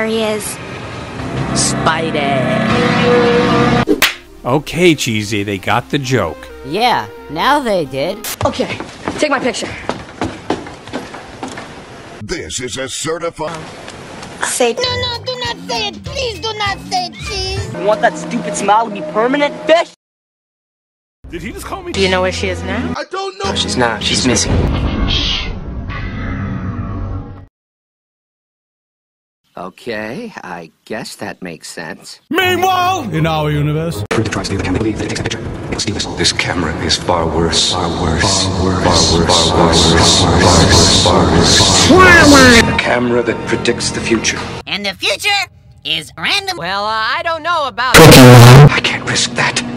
there he is. Spidey. Okay, Cheesy, they got the joke. Yeah, now they did. Okay, take my picture. This is a certified. Say No, no, do not say it. Please do not say it, cheese. You want that stupid smile to be permanent, bitch? Did he just call me? Do you know where she is now? I don't know. She's not. She's missing. Okay, I guess that makes sense. Meanwhile, in our universe, This camera is far worse. Far worse. Far worse. Far worse. Far worse. Far worse. Far worse. A camera that predicts the future. And the future is random. Well, uh, I don't know about. I can't risk that.